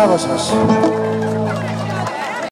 sábados.